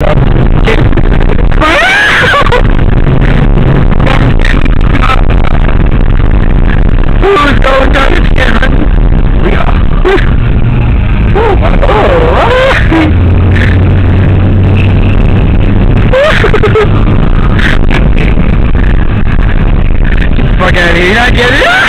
Fuck out of here, I get it!